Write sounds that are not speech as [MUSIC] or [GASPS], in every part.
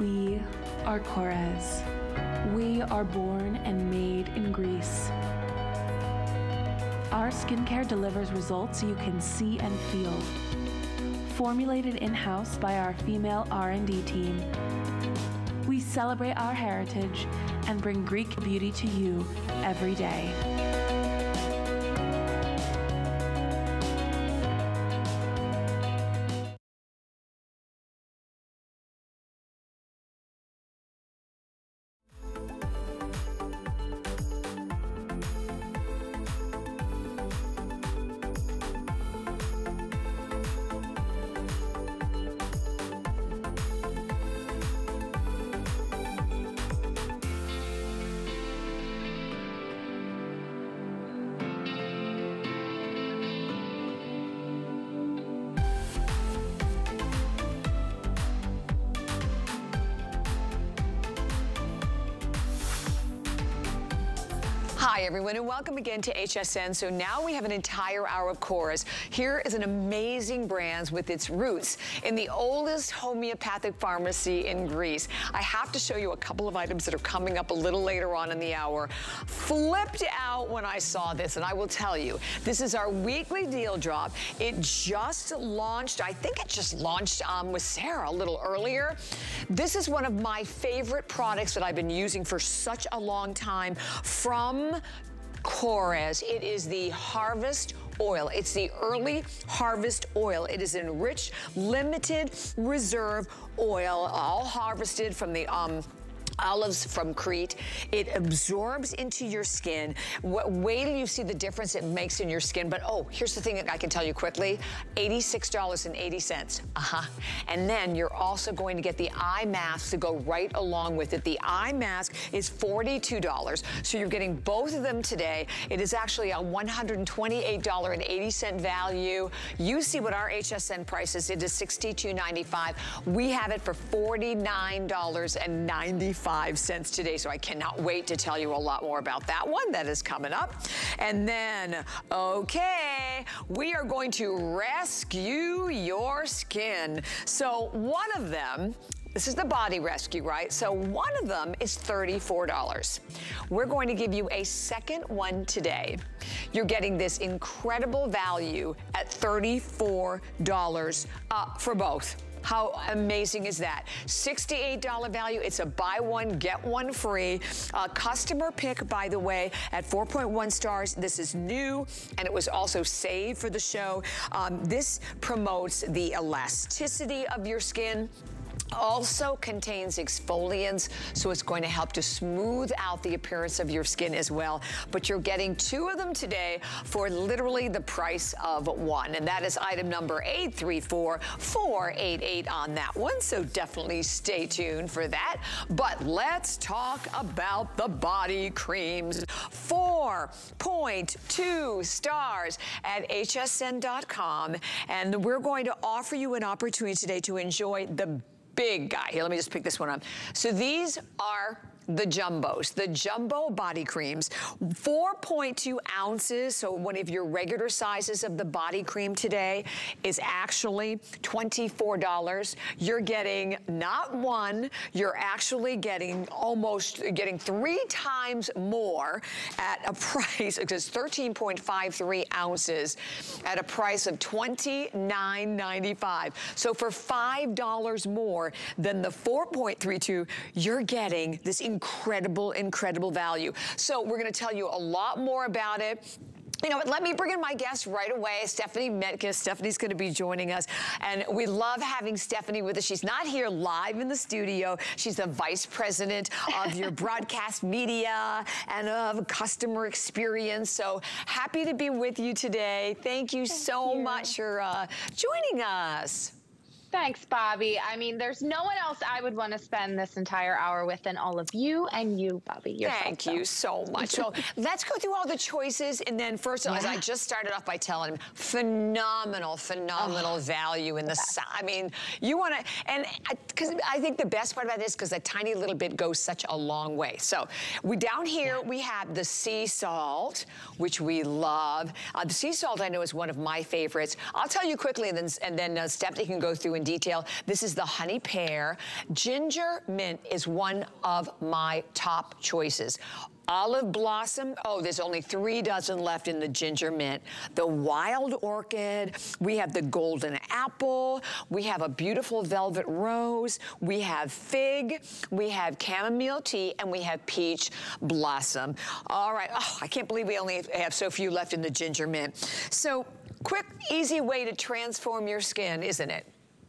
We are Korres. We are born and made in Greece. Our skincare delivers results you can see and feel. Formulated in-house by our female R&D team, we celebrate our heritage and bring Greek beauty to you every day. And welcome again to HSN. So now we have an entire hour of Korres. Here is an amazing brand with its roots in the oldest homeopathic pharmacy in Greece. I have to show you a couple of items that are coming up a little later on in the hour. Flipped out when I saw this, and I will tell you, this is our weekly deal drop. It just launched, I think it just launched um, with Sarah a little earlier. This is one of my favorite products that I've been using for such a long time from Korres. It is the Harvest oil. It's the early harvest oil. It is enriched limited reserve oil, all harvested from the um, olives from Crete. It absorbs into your skin. Wait till you see the difference it makes in your skin. But oh, here's the thing that I can tell you quickly. $86.80. Uh-huh. And then you're also going to get the eye mask to go right along with it. The eye mask is $42. So you're getting both of them today. It is actually a $128.80 value. You see what our HSN price is. It is $62.95. We have it for $49.95 five cents today. So I cannot wait to tell you a lot more about that one that is coming up. And then, okay, we are going to rescue your skin. So one of them this is the body rescue, right? So one of them is $34. We're going to give you a second one today. You're getting this incredible value at $34 uh, for both. How amazing is that? $68 value. It's a buy one, get one free. Uh, customer pick, by the way, at 4.1 stars. This is new, and it was also saved for the show. Um, this promotes the elasticity of your skin also contains exfoliants, so it's going to help to smooth out the appearance of your skin as well. But you're getting two of them today for literally the price of one. And that is item number 834488 on that one. So definitely stay tuned for that. But let's talk about the body creams. 4.2 stars at hsn.com. And we're going to offer you an opportunity today to enjoy the big guy. Here, let me just pick this one up. So these are the jumbos, the jumbo body creams, 4.2 ounces. So one of your regular sizes of the body cream today is actually $24. You're getting not one, you're actually getting almost, getting three times more at a [LAUGHS] price, because 13.53 ounces at a price of $29.95. So for $5 more than the 4.32, you're getting this incredible, incredible incredible value. So we're gonna tell you a lot more about it. You know, let me bring in my guest right away, Stephanie Metkus. Stephanie's going to be joining us, and we love having Stephanie with us. She's not here live in the studio. She's the vice president of your [LAUGHS] broadcast media and of customer experience. So happy to be with you today. Thank you Thank so you. much for uh, joining us. Thanks, Bobbi. I mean, there's no one else I would want to spend this entire hour with than all of you and you, Bobbi. Yourself, Thank so. you so much. so [LAUGHS] let's go through all the choices. And then first, of yeah. as I just started off by telling him, phenomenal, phenomenal oh, value in the, I mean, you want to, and because I, I think the best part about this, because a tiny little bit goes such a long way. So we down here, yeah. we have the sea salt, which we love. Uh, the sea salt I know is one of my favorites. I'll tell you quickly, and then, and then uh, Stephanie can go through in detail. This is the honey pear. Ginger mint is one of my top choices. Olive blossom, oh, there's only three dozen left in the ginger mint. The wild orchid, we have the golden apple, we have a beautiful velvet rose, we have fig, we have chamomile tea, and we have peach blossom. All right, oh, I can't believe we only have so few left in the ginger mint. So quick, easy way to transform your skin, isn't it?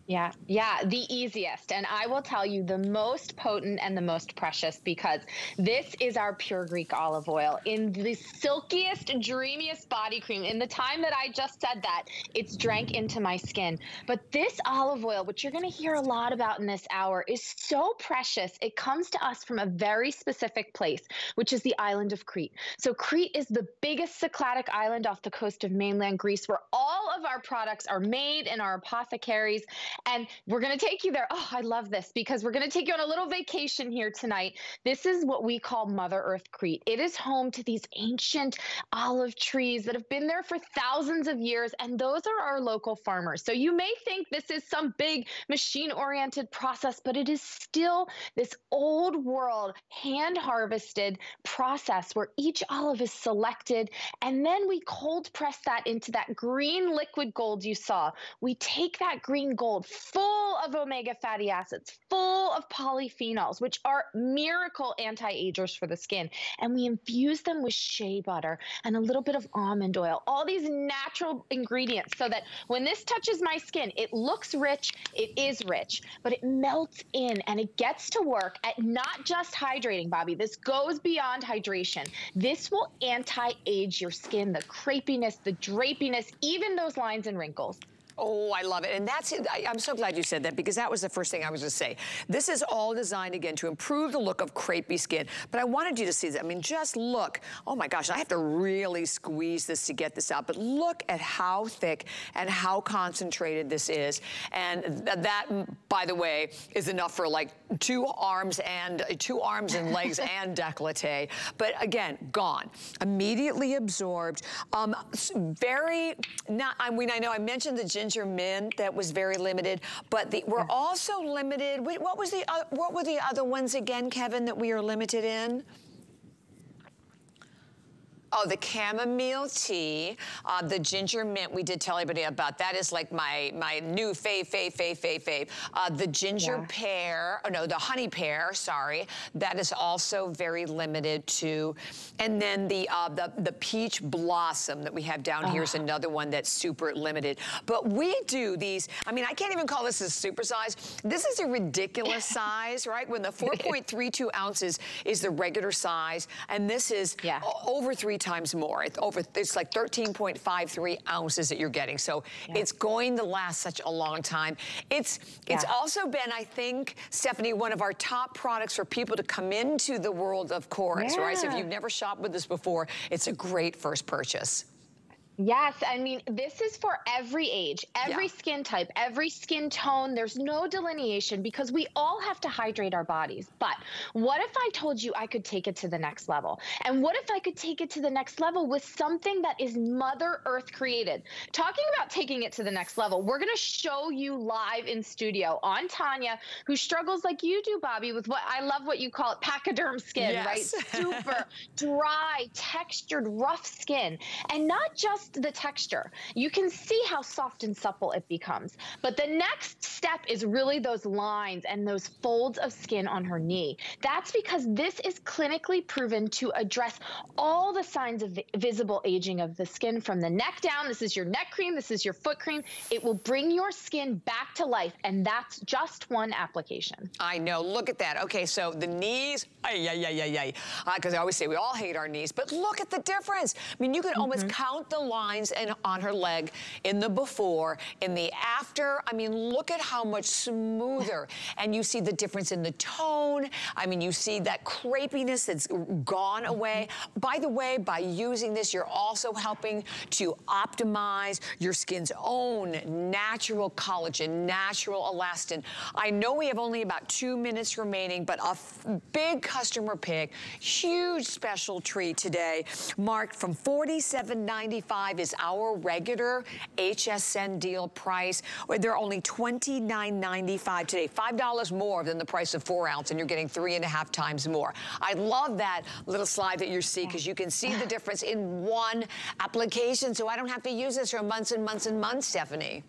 Yeah, yeah, the easiest. And I will tell you the most potent and the most precious because this is our pure Greek olive oil in the silkiest, dreamiest body cream. In the time that I just said that, it's drank into my skin. But this olive oil, which you're going to hear a lot about in this hour, is so precious. It comes to us from a very specific place, which is the island of Crete. So, Crete is the biggest Cycladic island off the coast of mainland Greece where all of our products are made in our apothecaries and we're going to take you there. Oh, I love this because we're going to take you on a little vacation here tonight. This is what we call Mother Earth Crete. It is home to these ancient olive trees that have been there for thousands of years, and those are our local farmers. So you may think this is some big machine oriented process, but it is still this old world hand harvested process where each olive is selected and then we cold press that into that green liquid gold you saw. We take that green gold, full of omega fatty acids, full of polyphenols, which are miracle anti agers for the skin. And we infuse them with shea butter and a little bit of almond oil, all these natural ingredients, so that when this touches my skin, it looks rich, it is rich, but it melts in and it gets to work at not just hydrating, Bobbi. This goes beyond hydration. This will anti age your skin, the crepiness, the drapiness, even those lines and wrinkles. Oh, I love it. And that's it. I, am so glad you said that because that was the first thing I was going to say. This is all designed, again, to improve the look of crepey skin. But I wanted you to see that. I mean, just look. Oh, my gosh. I have to really squeeze this to get this out. But look at how thick and how concentrated this is. And th that, by the way, is enough for like two arms and two arms and legs [LAUGHS] and décolleté. But again, gone. Immediately absorbed. Um, very, not, I mean, I know I mentioned the ginger ginger mint that was very limited, but the, we're also limited. What was the uh, what were the other ones again, Kevin, that we are limited in? Oh, the chamomile tea, uh, the ginger mint, we did tell everybody about. That is like my, my new fave, fave, fave, fave, fave. Uh, the ginger yeah. pear, oh no, the honey pear, sorry. That is also very limited too. And then the, uh, the, the peach blossom that we have down oh. here is another one that's super limited. But we do these, I mean, I can't even call this a super size. This is a ridiculous [LAUGHS] size, right? When the 4.32 ounces is the regular size, and this is yeah. over three three times more. It's over, it's like 13.53 ounces that you're getting. So yeah. it's going to last such a long time. It's, yeah. it's also been, I think, Stephanie, one of our top products for people to come into the world of Korres, yeah. right? So if you've never shopped with us before, it's a great first purchase. Yes, I mean, this is for every age, every yeah. skin type, every skin tone. There's no delineation because we all have to hydrate our bodies. But what if I told you I could take it to the next level? And what if I could take it to the next level with something that is Mother Earth created? Talking about taking it to the next level, we're going to show you live in studio on Tanya, who struggles like you do, Bobbi, with what I love what you call it pachyderm skin, yes. right? [LAUGHS] Super dry, textured, rough skin. And not just just the texture. You can see how soft and supple it becomes. But the next step is really those lines and those folds of skin on her knee. That's because this is clinically proven to address all the signs of visible aging of the skin from the neck down. This is your neck cream. This is your foot cream. It will bring your skin back to life. And that's just one application. I know. Look at that. Okay, so the knees, ay, ay, ay, ay, ay. Because uh, I always say we all hate our knees, but look at the difference. I mean, you can mm -hmm. almost mm-hmm. count the lines and on her leg in the before, in the after. I mean, look at how much smoother. [LAUGHS] And you see the difference in the tone. I mean, you see that crepiness that's gone mm-hmm. away. By the way, by using this, you're also helping to optimize your skin's own natural collagen, natural elastin. I know we have only about two minutes remaining, but a big customer pick, huge special treat today, marked from $47.95 $14.95 is our regular HSN deal price. They're only $29.95 today, $5 more than the price of four ounce, and you're getting three and a half times more. I love that little slide that you see because you can see the difference in one application, so I don't have to use this for months and months and months, Stephanie.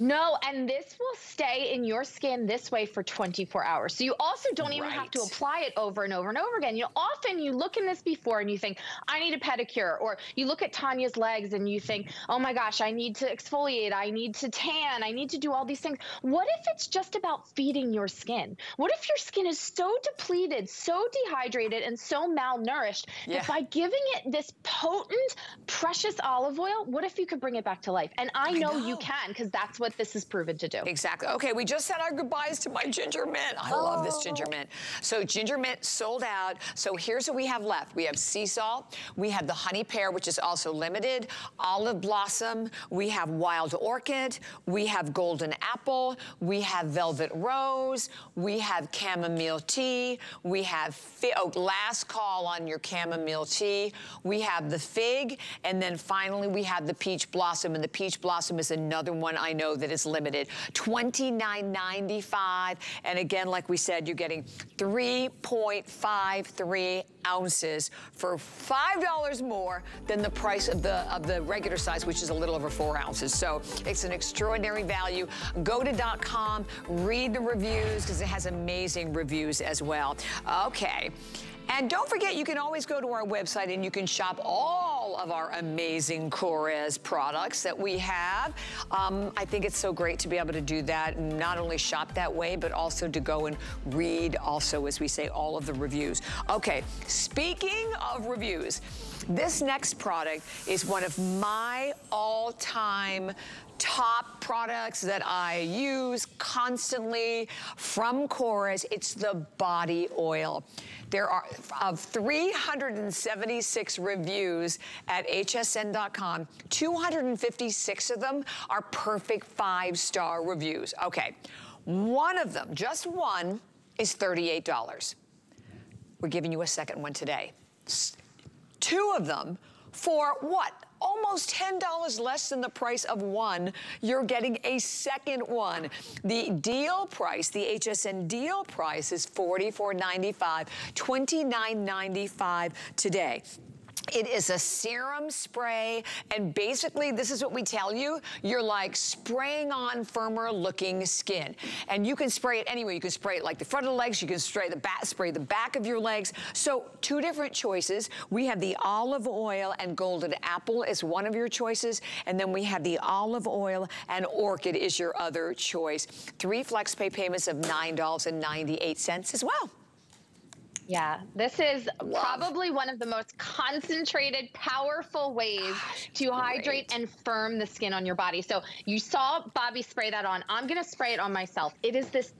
No, and this will stay in your skin this way for 24 hours. So you also don't even right. have to apply it over and over and over again. You know, often you look in this before and you think, I need a pedicure, or you look at Tanya's legs and you think, oh my gosh, I need to exfoliate, I need to tan, I need to do all these things. What if it's just about feeding your skin? What if your skin is so depleted, so dehydrated, and so malnourished yeah. that by giving it this potent, precious olive oil, what if you could bring it back to life? And I know, I know. you can because that's what what this is proven to do. Exactly. Okay, we just said our goodbyes to my ginger mint. I oh. love this ginger oh. mint. So ginger mint sold out. So here's what we have left. We have sea salt. We have the honey pear, which is also limited. Olive blossom. We have wild orchid. We have golden apple. We have velvet rose. We have chamomile tea. We have, oh, last call on your chamomile tea. We have the fig. And then finally, we have the peach blossom. And the peach blossom is another one I know that is limited. $29.95. And again, like we said, you're getting 3.53 ounces for $5 more than the price of the, of the regular size, which is a little over four ounces. So it's an extraordinary value. Go to dot .com, read the reviews, because it has amazing reviews as well. Okay. And don't forget, you can always go to our website and you can shop all of our amazing Korres products that we have. Um, I think it's so great to be able to do that, and not only shop that way, but also to go and read also, as we say, all of the reviews. Okay, speaking of reviews, this next product is one of my all-time top products that I use constantly from Korres. It's the body oil. There are of 376 reviews at hsn.com, 256 of them are perfect five-star reviews. Okay, one of them, just one, is $38. We're giving you a second one today. Two of them for what? Almost $10 less than the price of one, you're getting a second one. The deal price, the HSN deal price is $44.95, $29.95 today. It is a serum spray, and basically this is what we tell you. You're like spraying on firmer looking skin. And you can spray it anywhere. You can spray it like the front of the legs, you can spray the back, spray the back of your legs. So two different choices. We have the olive oil and golden apple is one of your choices, and then we have the olive oil and orchid is your other choice. Three flex pay payments of $9.98 as well. Yeah, this is Love. probably one of the most concentrated, powerful ways Gosh, to hydrate great. and firm the skin on your body. So you saw Bobbi spray that on. I'm going to spray it on myself. It is this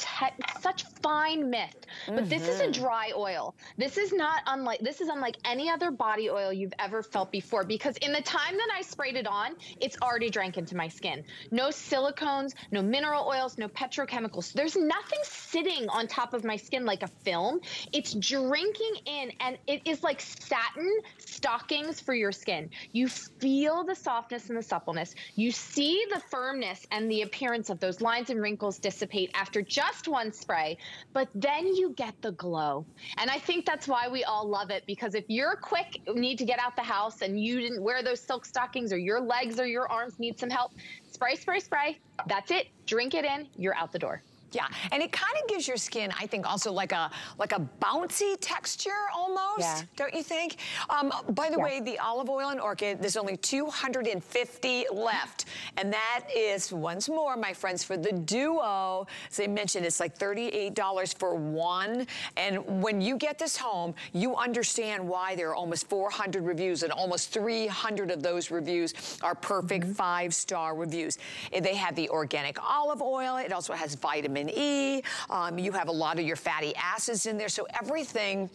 such fine mist, but mm -hmm. this is a mm-hmm. dry oil. This is not unlike, this is unlike any other body oil you've ever felt before because in the time that I sprayed it on, it's already drank into my skin. No silicones, no mineral oils, no petrochemicals. There's nothing sitting on top of my skin like a film. It's drinking in, and it is like satin stockings for your skin. You feel the softness and the suppleness. You see the firmness and the appearance of those lines and wrinkles dissipate after just one spray, but then you get the glow. And I think that's why we all love it because if you're quick, need to get out the house and you didn't wear those silk stockings or your legs or your arms need some help, spray, spray, spray. That's it. Drink it in. You're out the door. Yeah, and it kind of gives your skin, I think, also like a like a bouncy texture almost, yeah. don't you think? Um, by the yeah. way, the olive oil and orchid, there's only 250 left. And that is, once more, my friends, for the duo. As I mentioned, it's like $38 for one. And when you get this home, you understand why there are almost 400 reviews and almost 300 of those reviews are perfect mm -hmm. five-star reviews. They have the organic olive oil. It also has vitamin vitamin E. Um, you have a lot of your fatty acids in there. So everything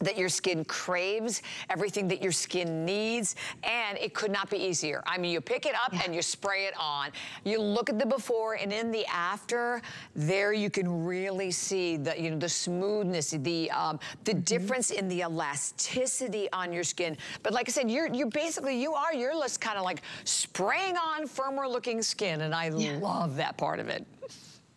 that your skin craves, everything that your skin needs, and it could not be easier. I mean, you pick it up yeah. and you spray it on. You look at the before and in the after, there you can really see the, you know, the smoothness, the, um, the mm -hmm. difference in the elasticity on your skin. But like I said, you're, you're basically, you are, you're just kind of like spraying on firmer looking skin, and I yeah. love that part of it.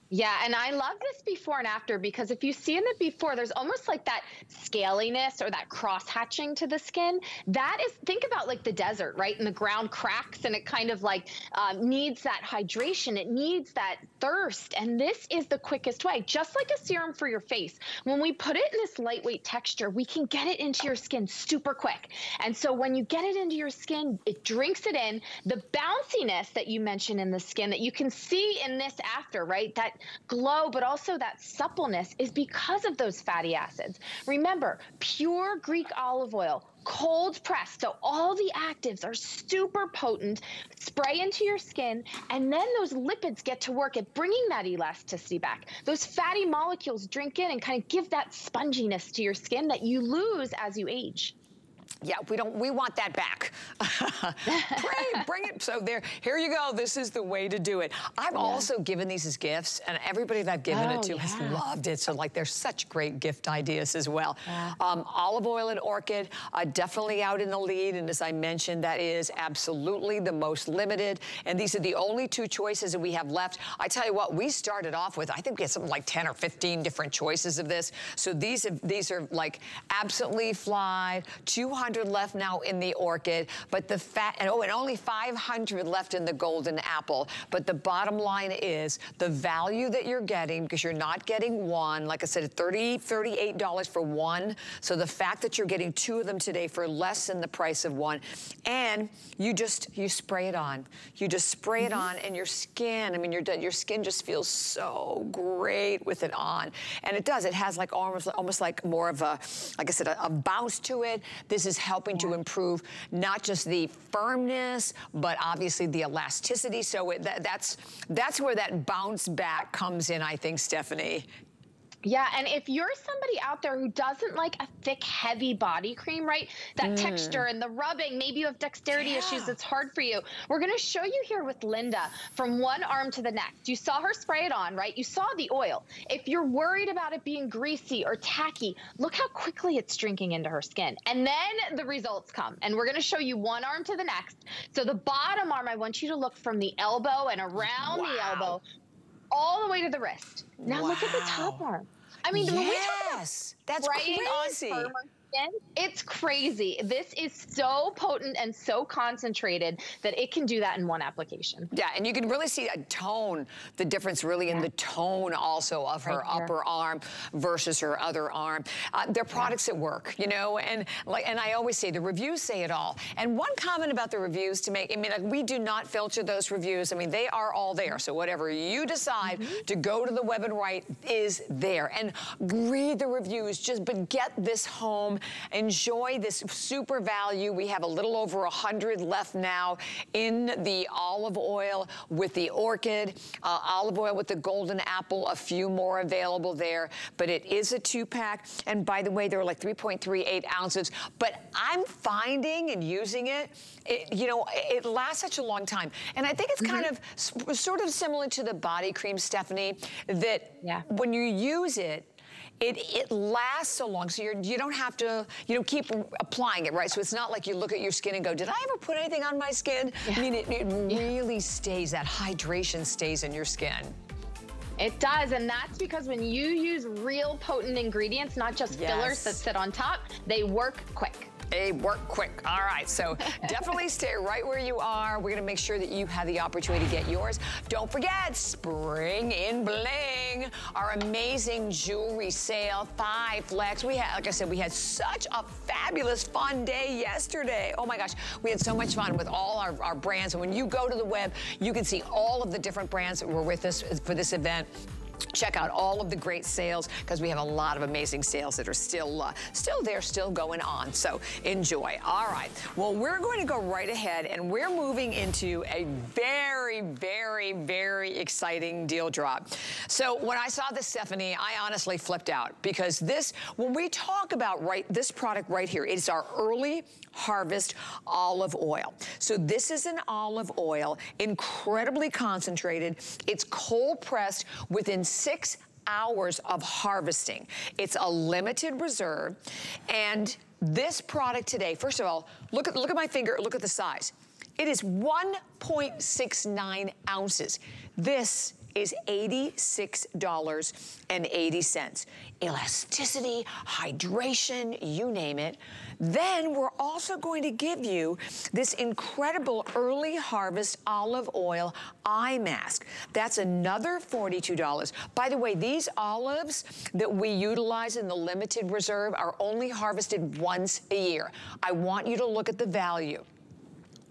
Yeah, and I love this before and after because if you see in the before, there's almost like that scaliness or that cross hatching to the skin. That is, think about like the desert, right? And the ground cracks and it kind of like um, needs that hydration. It needs that thirst. And this is the quickest way, just like a serum for your face. When we put it in this lightweight texture, we can get it into your skin super quick. And so when you get it into your skin, it drinks it in. The bounciness that you mentioned in the skin that you can see in this after, right? That glow, but also that suppleness is because of those fatty acids. Remember, pure Greek olive oil, cold pressed. So all the actives are super potent, spray into your skin, and then those lipids get to work at bringing that elasticity back. Those fatty molecules drink in and kind of give that sponginess to your skin that you lose as you age. Yeah, we don't, we want that back. [LAUGHS] bring, bring it. So there, here you go. This is the way to do it. I've yeah. also given these as gifts and everybody that I've given oh, it to yeah. has loved it. So like they're such great gift ideas as well. Yeah. Um, olive oil and orchid, uh, definitely out in the lead. And as I mentioned, that is absolutely the most limited. And these are the only two choices that we have left. I tell you what, we started off with, I think we had something like 10 or 15 different choices of this. So these, have, these are like absolutely fly, 200 200 left now in the orchid, but the fat, and oh, and only 500 left in the golden apple. But the bottom line is the value that you're getting, because you're not getting one, like I said, 30 $38 for one. So the fact that you're getting two of them today for less than the price of one, and you just, you spray it on. You just spray it on and your skin, I mean, your, your skin just feels so great with it on. And it does, it has like almost, almost like more of a, like I said, a, a bounce to it. This is helping yeah. to improve not just the firmness, but obviously the elasticity. So it, that, that's, that's where that bounce back comes in, I think, Stephanie. Yeah, and if you're somebody out there who doesn't like a thick, heavy body cream, right? That mm. texture and the rubbing, maybe you have dexterity yeah. issues, it's hard for you. We're gonna show you here with Linda from one arm to the next. You saw her spray it on, right? You saw the oil. If you're worried about it being greasy or tacky, look how quickly it's drinking into her skin. And then the results come. And we're gonna show you one arm to the next. So the bottom arm, I want you to look from the elbow and around wow. the elbow all the way to the wrist. Now wow. look at the top arm. I mean, yes, that's crazy. On it's crazy. This is so potent and so concentrated that it can do that in one application. Yeah, and you can really see a tone, the difference really yeah. in the tone also of her upper arm versus her other arm. Uh, they're products yeah. that work, you know, and like, and I always say the reviews say it all. And one comment about the reviews to make, I mean, like, we do not filter those reviews. I mean, they are all there. So whatever you decide mm -hmm. to go to the web and write is there. And read the reviews, just, but get this home Enjoy this super value. We have a little over a 100 left now in the olive oil with the orchid, uh, olive oil with the golden apple, a few more available there, but it is a two pack. And by the way, they're like 3.38 ounces, but I'm finding and using it, it, you know, it lasts such a long time. And I think it's mm -hmm. kind of sort of similar to the body cream, Stephanie, that yeah. when you use it, it, it lasts so long, so you're, you don't have to, you know, keep applying it, right? So it's not like you look at your skin and go, did I ever put anything on my skin? Yeah. I mean, it, it yeah. really stays, that hydration stays in your skin. It does, and that's because when you use real potent ingredients, not just yes. fillers that sit on top, they work quick. They work quick. All right, so [LAUGHS] definitely stay right where you are. We're gonna make sure that you have the opportunity to get yours. Don't forget, Spring in Bling, our amazing jewelry sale, five flex. We had, like I said, we had such a fabulous fun day yesterday. Oh my gosh, we had so much fun with all our, our brands. And when you go to the web, you can see all of the different brands that were with us for this event. Check out all of the great sales because we have a lot of amazing sales that are still uh, still there, still going on. So enjoy. All right. Well, we're going to go right ahead and we're moving into a very, very, very exciting deal drop. So when I saw this, Stephanie, I honestly flipped out because this, when we talk about right this product right here, it's our early harvest olive oil. So this is an olive oil, incredibly concentrated. It's cold pressed within six hours of harvesting. It's a limited reserve. And this product today, first of all, look at, look at my finger, look at the size. It is 1.69 ounces. This is $86.80. Elasticity, hydration, you name it. Then we're also going to give you this incredible early harvest olive oil eye mask. That's another $42. By the way, these olives that we utilize in the limited reserve are only harvested once a year. I want you to look at the value.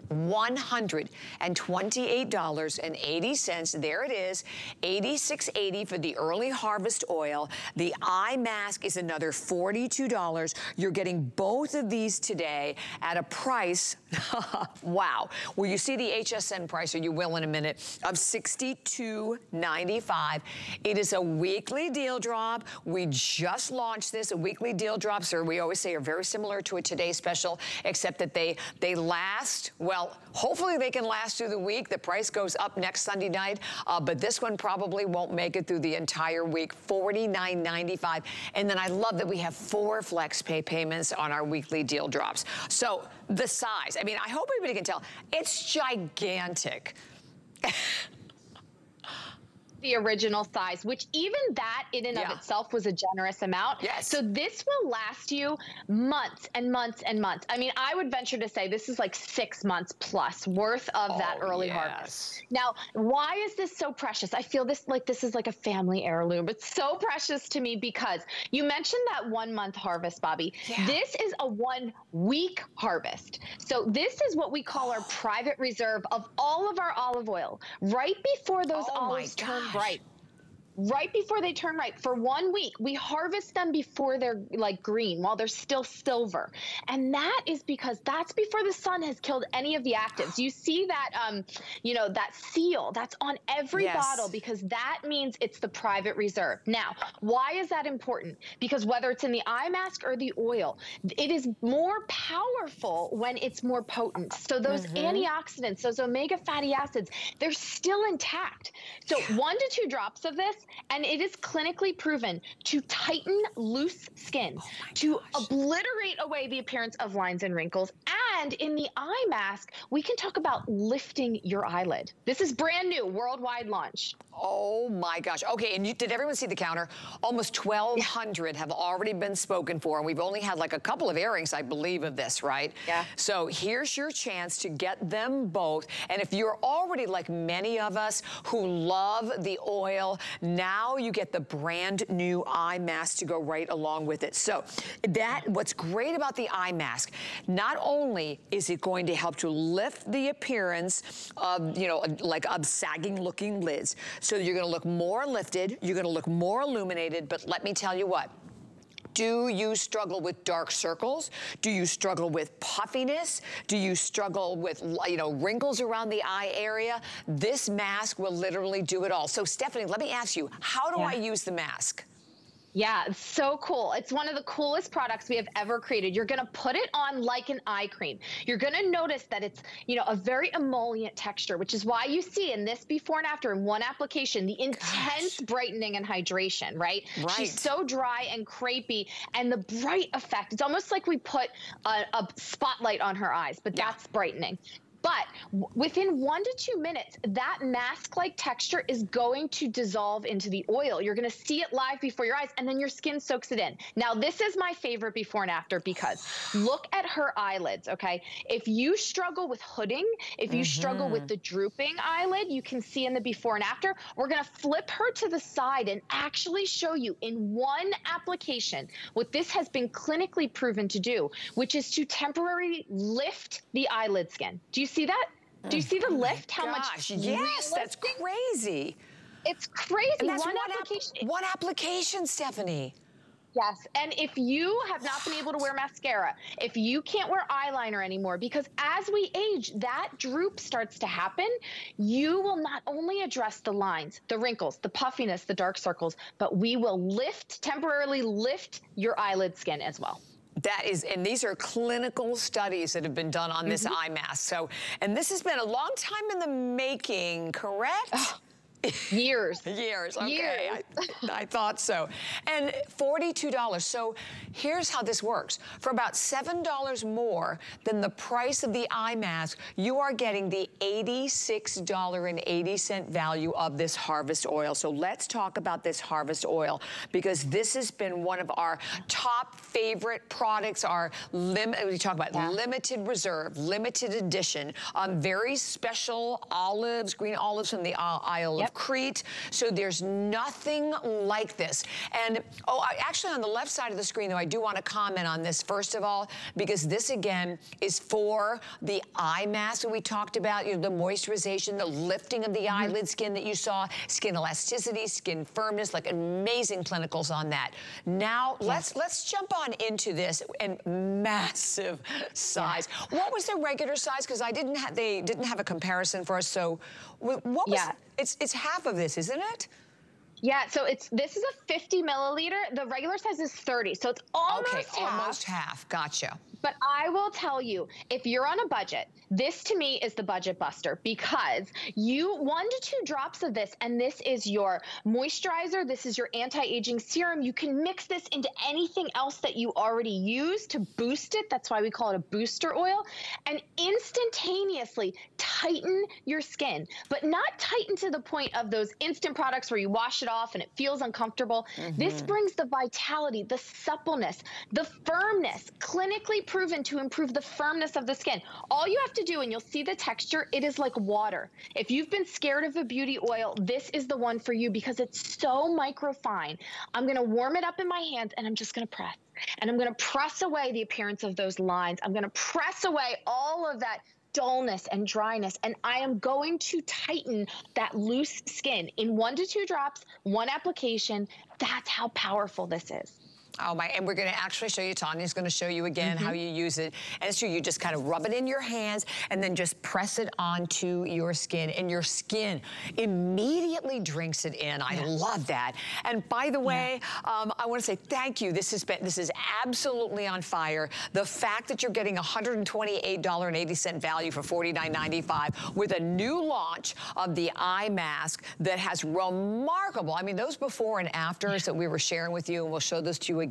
$128.80. There it is, $86.80 for the early harvest oil. The eye mask is another $42. You're getting both of these today at a price, [LAUGHS] wow. Well, you see the HSN price, or you will in a minute, of $62.95. It is a weekly deal drop. We just launched this, a weekly deal drop, sir. We always say are very similar to a Today Special, except that they, they last, well, well, hopefully they can last through the week. The price goes up next Sunday night, uh, but this one probably won't make it through the entire week, $49.95. And then I love that we have four flex pay payments on our weekly deal drops. So the size, I mean, I hope everybody can tell, it's gigantic. [LAUGHS] the original size, which even that in and yeah. of itself was a generous amount. Yes. So this will last you months and months and months. I mean, I would venture to say this is like six months plus worth of oh, that early yes. harvest. Now, why is this so precious? I feel this like this is like a family heirloom. It's so precious to me because you mentioned that one month harvest, Bobbi. Yeah. This is a one week harvest. So this is what we call our private reserve of all of our olive oil. Right before those oh olives turn Right right before they turn ripe for one week we harvest them before they're like green while they're still silver. And that is because that's before the sun has killed any of the actives. You see that um you know that seal that's on every yes. bottle because that means it's the private reserve. Now why is that important? Because whether it's in the eye mask or the oil it is more powerful when it's more potent. So those mm-hmm. antioxidants those omega fatty acids they're still intact. So one to two drops of this and it is clinically proven to tighten loose skin, oh to obliterate away the appearance of lines and wrinkles. And in the eye mask, we can talk about lifting your eyelid. This is brand new, worldwide launch. Oh my gosh. Okay, and you, did everyone see the counter? Almost 1,200 yeah. have already been spoken for, and we've only had like a couple of airings, I believe, of this, right? Yeah. So here's your chance to get them both. And if you're already like many of us who love the oil, now you get the brand new eye mask to go right along with it. So that, what's great about the eye mask, not only is it going to help to lift the appearance of, you know, like of sagging looking lids, so you're gonna look more lifted, you're gonna look more illuminated, but let me tell you what, do you struggle with dark circles? Do you struggle with puffiness? Do you struggle with, you know, wrinkles around the eye area? This mask will literally do it all. So Stephanie, let me ask you, how do yeah. I use the mask? Yeah, it's so cool. It's one of the coolest products we have ever created. You're going to put it on like an eye cream. You're going to notice that it's, you know, a very emollient texture, which is why you see in this before and after in one application, the intense Gosh. brightening and hydration, right? Right. She's so dry and crepey and the bright effect. It's almost like we put a, a spotlight on her eyes, but yeah. that's brightening. But within one to two minutes, that mask-like texture is going to dissolve into the oil. You're going to see it live before your eyes, and then your skin soaks it in. Now, this is my favorite before and after because look at her eyelids, okay? If you struggle with hooding, if you mm -hmm. struggle with mm-hmm. the drooping eyelid, you can see in the before and after. We're going to flip her to the side and actually show you in one application what this has been clinically proven to do, which is to temporarily lift the eyelid skin. Do you see that? Do you oh see the oh lift? How gosh, much? Yes, that's crazy. It's crazy. One, one, application. Ap one application, Stephanie. Yes, and if you have not been able to wear mascara, if you can't wear eyeliner anymore, because as we age, that droop starts to happen, you will not only address the lines, the wrinkles, the puffiness, the dark circles, but we will lift, temporarily lift your eyelid skin as well. That is, and these are clinical studies that have been done on this mm -hmm. eye mask. So, and this has been a long time in the making, correct? Oh. Years. [LAUGHS] Years, okay. Years. I, I, thought so. And $42. So here's how this works. For about $7 more than the price of the eye mask, you are getting the $86.80 value of this harvest oil. So let's talk about this harvest oil because this has been one of our top favorite products, our limit, we talk about yeah. limited reserve, limited edition, um, very special olives, green olives from the Isle yep. of Crete. So there's nothing like this. And, oh, I, actually on the left side of the screen, though, I do want to comment on this, first of all, because this, again, is for the eye mask that we talked about, you know, the moisturization, the lifting of the mm -hmm. eyelid skin that you saw, skin elasticity, skin firmness, like amazing clinicals on that. Now, yes. let's let's jump on into this and massive size. What was the regular size? Because I didn't have, they didn't have a comparison for us. So what was, yeah. It's, it's half of this, isn't it? Yeah, so it's this is a 50 milliliter. The regular size is 30, so it's almost okay, half. almost half. Gotcha. But I will tell you, if you're on a budget, this to me is the budget buster because you one to two drops of this, and this is your moisturizer, this is your anti-aging serum. You can mix this into anything else that you already use to boost it. That's why we call it a booster oil, and instantaneously tighten your skin, but not tighten to the point of those instant products where you wash it off and it feels uncomfortable. Mm -hmm. This brings the vitality, the suppleness, the firmness, clinically proven to improve the firmness of the skin. All you have to do, and you'll see the texture, it is like water. If you've been scared of a beauty oil, this is the one for you because it's so microfine. I'm gonna warm it up in my hands and I'm just gonna press. And I'm gonna press away the appearance of those lines. I'm gonna press away all of that dullness and dryness. And I am going to tighten that loose skin in one to two drops, one application. That's how powerful this is. Oh my, and we're gonna actually show you, Tanya's gonna show you again mm -hmm. how mm-hmm. you use it. And so you just kind of rub it in your hands and then just press it onto your skin and your skin immediately drinks it in. I yes. love that. And by the way, yeah. um, I wanna say thank you. This has been, this is absolutely on fire. The fact that you're getting $128.80 value for $49.95 with a new launch of the eye mask that has remarkable, I mean, those before and afters that we were sharing with you, and we'll show those to you again.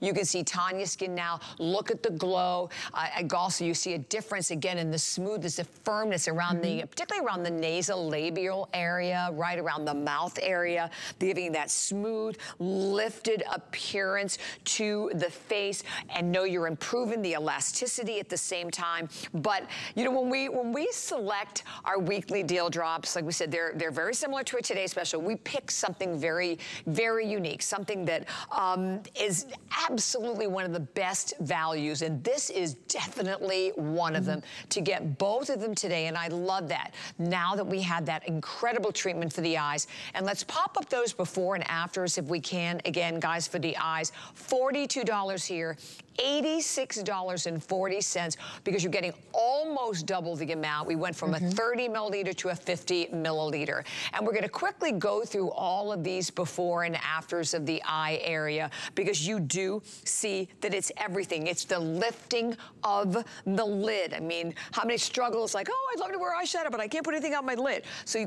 You can see Tanya's skin now. Look at the glow. Uh, also, you see a difference again in the smoothness, the firmness around mm -hmm. the, mm-hmm. particularly around the nasal labial area, right around the mouth area, giving that smooth, lifted appearance to the face. And know you're improving the elasticity at the same time. But you know, when we when we select our weekly deal drops, like we said, they're they're very similar to a Today Special. We pick something very, very unique, something that um, is absolutely one of the best values, and this is definitely one of them. To get both of them today, and I love that, now that we had that incredible treatment for the eyes. And let's pop up those before and afters if we can. Again, guys, for the eyes, $42 here, $86.40 because you're getting almost double the amount. We went from mm -hmm. a mm-hmm. 30 milliliter to a 50 milliliter. And we're going to quickly go through all of these before and afters of the eye area because you do see that it's everything. It's the lifting of the lid. I mean, how many struggles like, oh, I'd love to wear eyeshadow, but I can't put anything on my lid. So you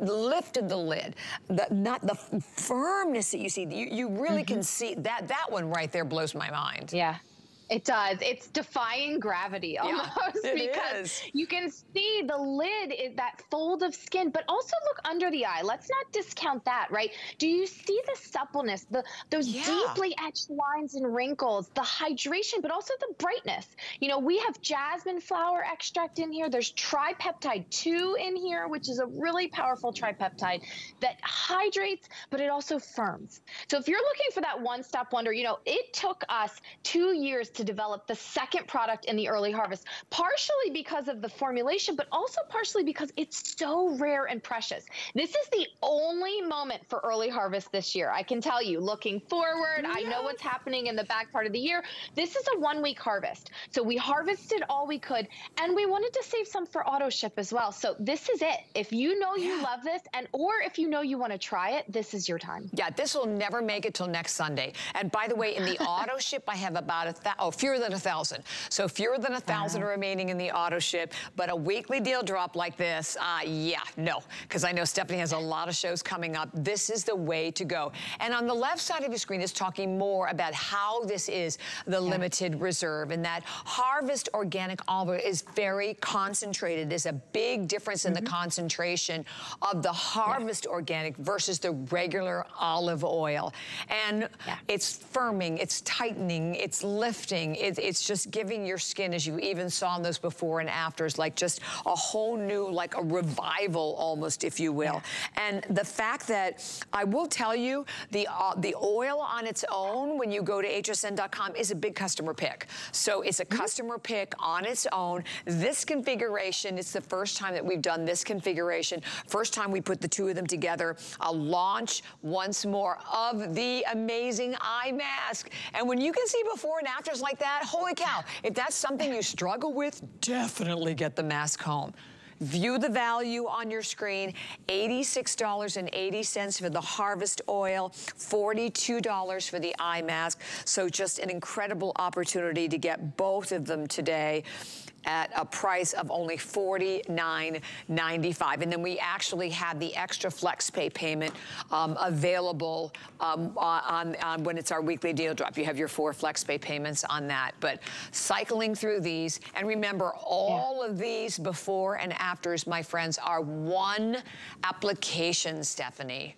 lifted the lid, the, not the firmness that you see. You, you really mm -hmm. can see that. That one right there blows my mind. Yeah. It does. It's defying gravity almost yeah, because is. you can see the lid is that fold of skin, but also look under the eye. Let's not discount that, right? Do you see the suppleness, the those yeah. deeply etched lines and wrinkles, the hydration, but also the brightness? You know, we have jasmine flower extract in here. There's tripeptide 2 in here, which is a really powerful tripeptide that hydrates, but it also firms. So if you're looking for that one-stop wonder, you know, it took us two years to to develop the second product in the early harvest, partially because of the formulation, but also partially because it's so rare and precious. This is the only moment for early harvest this year. I can tell you, looking forward, yes. I know what's happening in the back part of the year. This is a one week harvest. So we harvested all we could, and we wanted to save some for auto ship as well. So this is it. If you know you yeah. love this, and or if you know you want to try it, this is your time. Yeah, this will never make it till next Sunday. And by the way, in the [LAUGHS] auto ship, I have about a thousand, oh, fewer than a thousand. So fewer than a thousand wow. remaining in the auto ship. But a weekly deal drop like this, uh, yeah, no. Because I know Stephanie has a lot of shows coming up. This is the way to go. And on the left side of your screen is talking more about how this is the yeah. limited reserve and that Harvest Organic Olive Oil is very concentrated. There's a big difference in mm -hmm. the mm-hmm. concentration of the Harvest yeah. Organic versus the regular olive oil. And yeah. it's firming, it's tightening, it's lifting, it, it's just giving your skin, as you even saw in those before and afters, like just a whole new, like a revival almost, if you will. Yeah. And the fact that I will tell you, the, uh, the oil on its own, when you go to hsn.com, is a big customer pick. So it's a mm-hmm. customer pick on its own. This configuration, it's the first time that we've done this configuration. First time we put the two of them together. A launch once more of the amazing eye mask. And when you can see before and afters like that, holy cow, if that's something you struggle with, definitely get the mask home. View the value on your screen, $86.80 for the Harvest Oil, $42 for the eye mask. So just an incredible opportunity to get both of them today at a price of only $49.95. And then we actually have the extra flex pay payment um, available um, on, on, when it's our weekly deal drop. You have your four flex pay payments on that. But cycling through these, and remember, all yeah. of these before and afters, my friends, are one application, Stephanie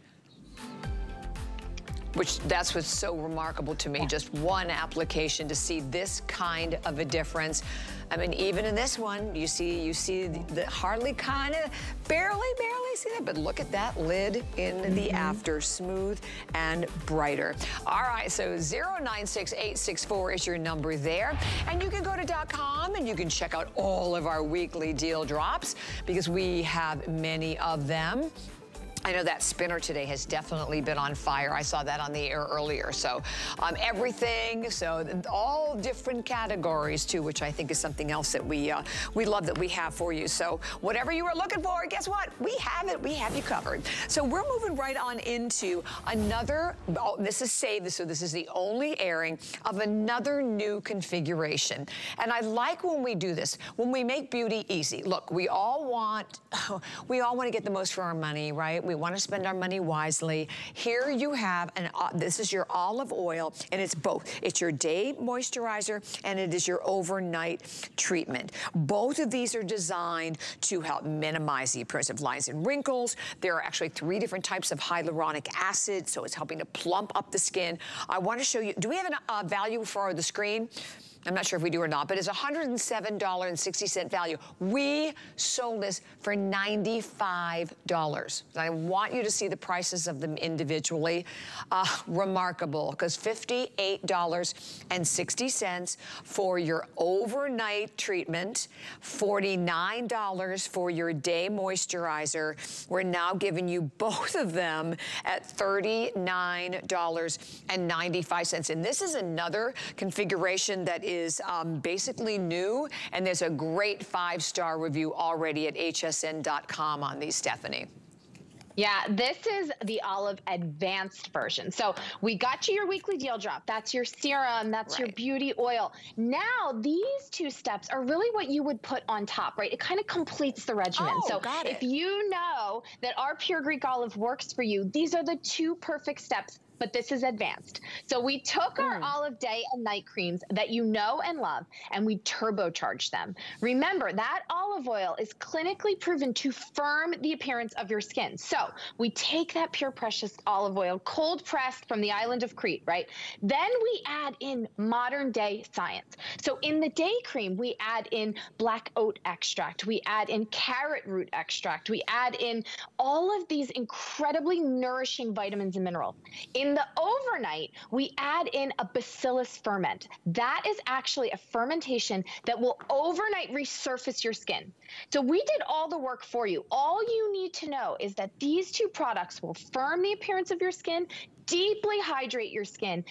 which that's what's so remarkable to me, yeah. just one application to see this kind of a difference. I mean, even in this one, you see, you see the, the hardly kind of, barely, barely see that, but look at that lid in mm -hmm. the mm-hmm. after, smooth and brighter. All right, so 096864 is your number there. And you can go to .com and you can check out all of our weekly deal drops because we have many of them. I know that spinner today has definitely been on fire. I saw that on the air earlier. So um, everything, so all different categories too, which I think is something else that we uh, we love that we have for you. So whatever you were looking for, guess what? We have it. We have you covered. So we're moving right on into another, oh, this is saved, so this is the only airing of another new configuration. And I like when we do this, when we make beauty easy. Look, we all want, [LAUGHS] we all want to get the most for our money, right? We we want to spend our money wisely. Here you have, an, uh, this is your olive oil, and it's both. It's your day moisturizer, and it is your overnight treatment. Both of these are designed to help minimize the appearance of lines and wrinkles. There are actually three different types of hyaluronic acid, so it's helping to plump up the skin. I want to show you, do we have a uh, value for the screen? I'm not sure if we do or not, but it's $107.60 value. We sold this for $95. I want you to see the prices of them individually. Uh, remarkable, because $58.60 for your overnight treatment, $49 for your day moisturizer. We're now giving you both of them at $39.95. And this is another configuration that is is um, basically new, and there's a great five-star review already at hsn.com on these, Stephanie. Yeah, this is the olive advanced version. So we got you your weekly deal drop. That's your serum. That's right. your beauty oil. Now these two steps are really what you would put on top, right? It kind of completes the regimen. Oh, so if you know that our pure Greek olive works for you, these are the two perfect steps but this is advanced. So we took our mm. olive day and night creams that you know and love and we turbocharged them. Remember that olive oil is clinically proven to firm the appearance of your skin. So we take that pure precious olive oil, cold pressed from the island of Crete, right? Then we add in modern day science. So in the day cream, we add in black oat extract, we add in carrot root extract, we add in all of these incredibly nourishing vitamins and minerals. In The overnight, we add in a bacillus ferment. That is actually a fermentation that will overnight resurface your skin. So we did all the work for you. All you need to know is that these two products will firm the appearance of your skin, deeply hydrate your skin.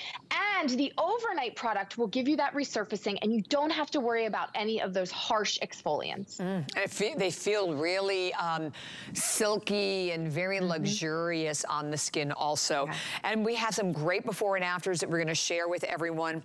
And the overnight product will give you that resurfacing and you don't have to worry about any of those harsh exfoliants. Mm. Feel, they feel really um, silky and very mm -hmm. luxurious on the skin also. Yeah. And we have some great before and afters that we're gonna share with everyone.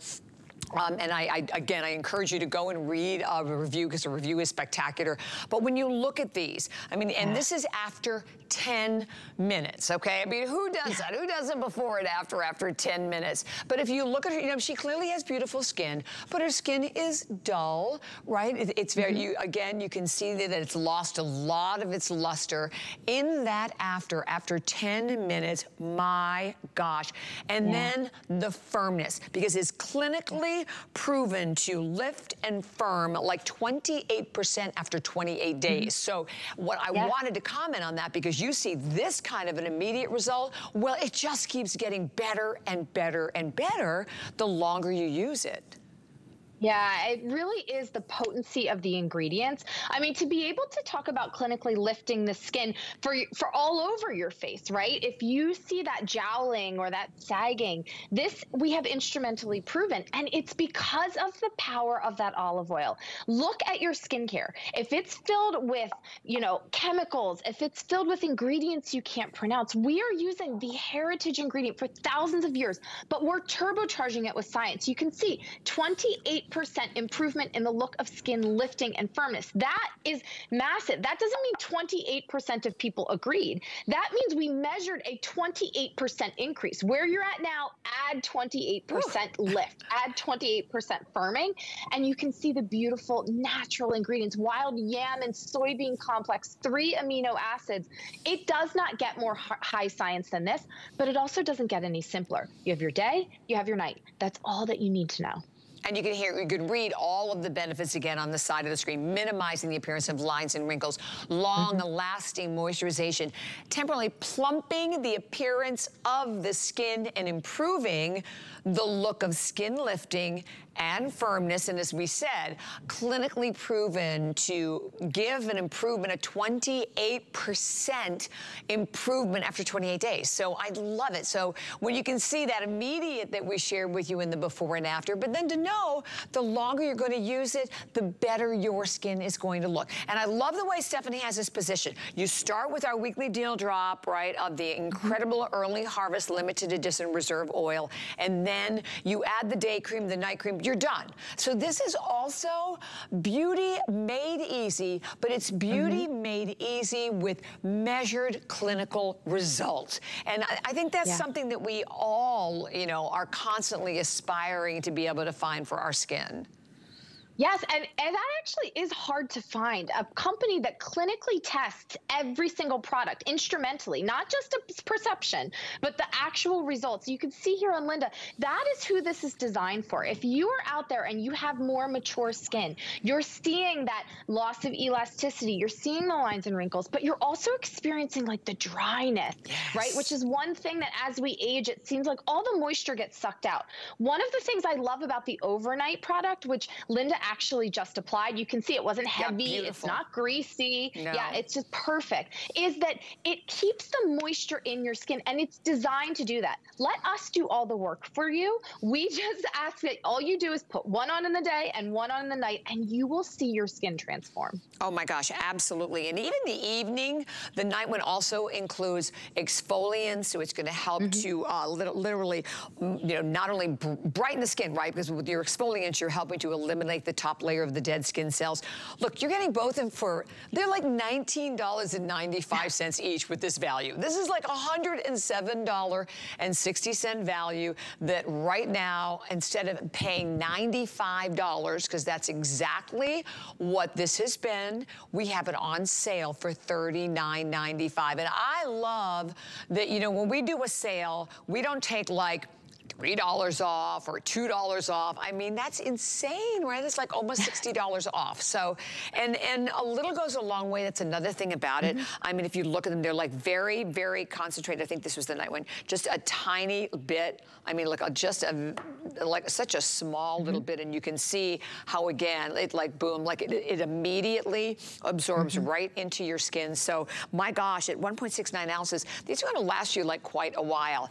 Um, and I, I, again, I encourage you to go and read a review because the review is spectacular. But when you look at these, I mean, and this is after 10 minutes, okay? I mean, who does that? Who does it before and after, after 10 minutes? But if you look at her, you know, she clearly has beautiful skin, but her skin is dull, right? It, it's very, mm -hmm. you again, you can see that it's lost a lot of its luster. In that after, after 10 minutes, my gosh. And yeah. then the firmness, because it's clinically proven to lift and firm like 28% after 28 days. Mm -hmm. So what I yeah. wanted to comment on that because you see this kind of an immediate result, well, it just keeps getting better and better and better the longer you use it. Yeah, it really is the potency of the ingredients. I mean, to be able to talk about clinically lifting the skin for for all over your face, right? If you see that jowling or that sagging, this we have instrumentally proven, and it's because of the power of that olive oil. Look at your skincare. If it's filled with, you know, chemicals, if it's filled with ingredients you can't pronounce, we are using the heritage ingredient for thousands of years, but we're turbocharging it with science. You can see 28 percent improvement in the look of skin lifting and firmness. That is massive. That doesn't mean 28% of people agreed. That means we measured a 28% increase. Where you're at now, add 28% lift, add 28% firming, and you can see the beautiful natural ingredients, wild yam and soybean complex, three amino acids. It does not get more high science than this, but it also doesn't get any simpler. You have your day, you have your night. That's all that you need to know. And you can hear, you can read all of the benefits again on the side of the screen, minimizing the appearance of lines and wrinkles, long-lasting mm -hmm. moisturization, temporarily plumping the appearance of the skin and improving the look of skin lifting and firmness, and as we said, clinically proven to give an improvement, a 28% improvement after 28 days. So I love it. So when you can see that immediate that we shared with you in the before and after, but then to know the longer you're going to use it, the better your skin is going to look. And I love the way Stephanie has this position. You start with our weekly deal drop, right, of the mm-hmm. incredible early harvest limited edition reserve oil, and then you add the day cream, the night cream, you're done. So this is also beauty made easy, but it's beauty mm -hmm. made easy with measured clinical results. And I, I think that's yeah. something that we all, you know, are constantly aspiring to be able to find for our skin. Yes, and, and that actually is hard to find. A company that clinically tests every single product instrumentally, not just a perception, but the actual results. You can see here on Linda, that is who this is designed for. If you are out there and you have more mature skin, you're seeing that loss of elasticity, you're seeing the lines and wrinkles, but you're also experiencing like the dryness, yes. right? Which is one thing that as we age, it seems like all the moisture gets sucked out. One of the things I love about the overnight product, which Linda actually just applied. You can see it wasn't heavy. Yeah, it's not greasy. No. Yeah, it's just perfect. Is that it keeps the moisture in your skin and it's designed to do that. Let us do all the work for you. We [LAUGHS] just ask that all you do is put one on in the day and one on in the night and you will see your skin transform. Oh my gosh, absolutely. And even the evening, the night one also includes exfoliants, so it's going to help mm -hmm. to uh, literally, mm, you know, not only brighten the skin, right? Because with your exfoliants, you're helping to eliminate the top layer of the dead skin cells. Look, you're getting both them for, they're like $19.95 each with this value. This is like $107.60 value that right now, instead of paying $95, because that's exactly what this has been, we have it on sale for $39.95. And I love that, you know, when we do a sale, we don't take like $3 off or $2 off. I mean, that's insane, right? It's like almost [LAUGHS] $60 off. So, and, and a little goes a long way. That's another thing about it. Mm -hmm. I mean, if you look at them, they're like very, very concentrated. I think this was the night one. Just a tiny bit. I mean, look, just a, like such a small mm -hmm. little bit. And you can see how, again, it like boom, like it, it immediately absorbs mm -hmm. right into your skin. So my gosh, at 1.69 ounces, these are gonna last you like quite a while.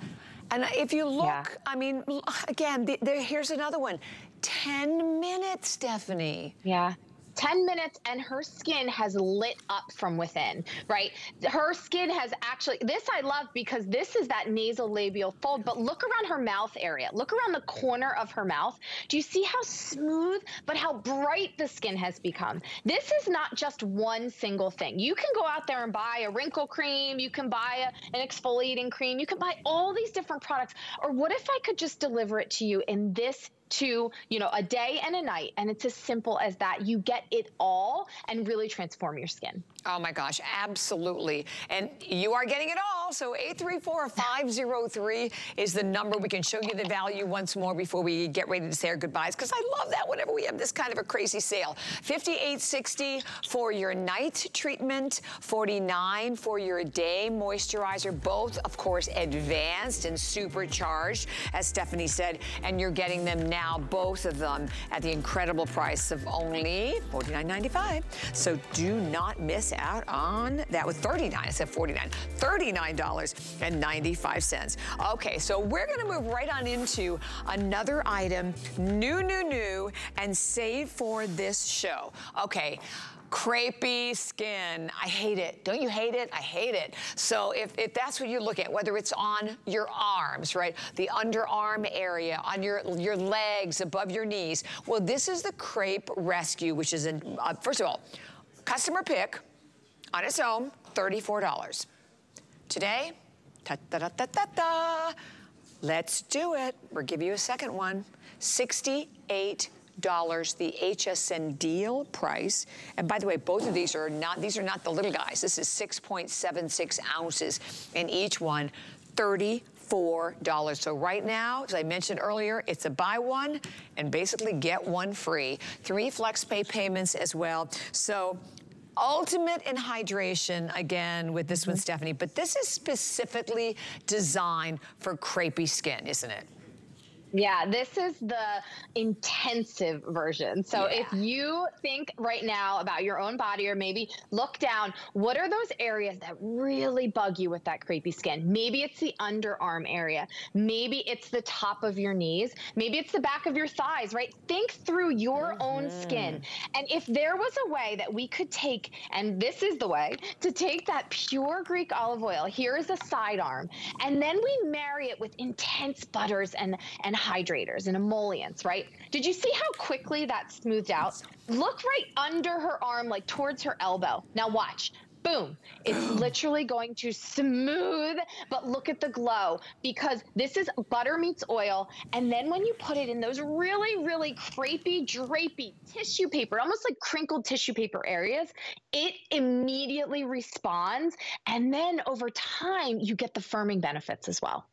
And if you look, yeah. I mean, again, the, the, here's another one. 10 minutes, Stephanie. Yeah. 10 minutes and her skin has lit up from within, right? Her skin has actually, this I love because this is that nasal labial fold, but look around her mouth area. Look around the corner of her mouth. Do you see how smooth, but how bright the skin has become? This is not just one single thing. You can go out there and buy a wrinkle cream. You can buy a, an exfoliating cream. You can buy all these different products. Or what if I could just deliver it to you in this to, you know, a day and a night. And it's as simple as that. You get it all and really transform your skin. Oh my gosh, absolutely. And you are getting it all. So 834-503 is the number. We can show you the value once more before we get ready to say our goodbyes. Because I love that whenever we have this kind of a crazy sale. 58.60 for your night treatment, 49 for your day moisturizer. Both, of course, advanced and supercharged, as Stephanie said. And you're getting them now, both of them, at the incredible price of only $49.95. So do not miss out on that with 39, I said 49, $39.95. Okay, so we're gonna move right on into another item, new, new, new, and save for this show. Okay crepey skin. I hate it. Don't you hate it? I hate it. So if, if that's what you look at, whether it's on your arms, right, the underarm area, on your, your legs, above your knees, well, this is the Crepe Rescue, which is, an, uh, first of all, customer pick, on its own, $34. Today, ta da da da da da. Let's do it. We'll give you a second one. $68 the HSN deal price. And by the way, both of these are not, these are not the little guys. This is 6.76 ounces in each one, $34. So right now, as I mentioned earlier, it's a buy one and basically get one free. Three flex pay payments as well. So ultimate in hydration, again, with this one, mm-hmm. Stephanie, but this is specifically designed for crepey skin, isn't it? Yeah, this is the intensive version. So yeah. if you think right now about your own body or maybe look down, what are those areas that really bug you with that creepy skin? Maybe it's the underarm area. Maybe it's the top of your knees. Maybe it's the back of your thighs, right? Think through your mm-hmm. own skin. And if there was a way that we could take, and this is the way, to take that pure Greek olive oil, here is a sidearm, and then we marry it with intense butters and, and hydrators and emollients, right? Did you see how quickly that smoothed out? Look right under her arm, like towards her elbow. Now watch. Boom. It's [GASPS] literally going to smooth, but look at the glow because this is butter meets oil. And then when you put it in those really, really crepey, drapey tissue paper, almost like crinkled tissue paper areas, it immediately responds. And then over time, you get the firming benefits as well.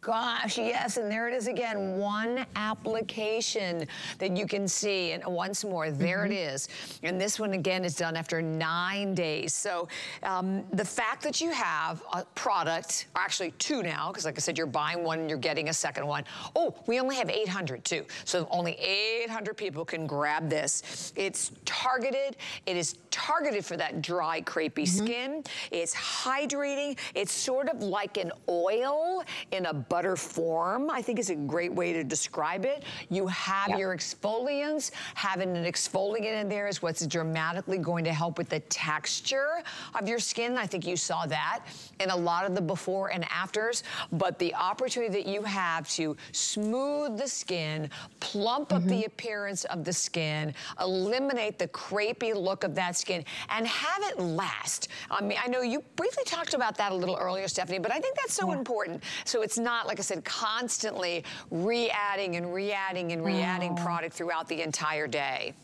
Gosh, yes, and there it is again, one application that you can see, and once more, there mm -hmm. it mm-hmm. And this one, again, is done after nine days. So um, the fact that you have a product, actually two now, because like I said, you're buying one and you're getting a second one. Oh, we only have 800 too. So only 800 people can grab this. It's targeted. It is targeted for that dry, crepey mm -hmm. skin. It's hydrating. It's sort of like an oil in a butter form, I think is a great way to describe it. You have yep. your exfoliants. Having an exfoliant in there is what's dramatically going to help with the texture of your skin. I think you saw that in a lot of the before and afters. But the opportunity that you have to smooth the skin, plump mm -hmm. up the mm-hmm. appearance of the skin, eliminate the crepey look of that skin, and have it last. I mean, I know you briefly talked about that a little earlier, Stephanie, but I think that's so yeah. important. So it's not not, like I said, constantly re-adding and re-adding and re-adding oh. product throughout the entire day.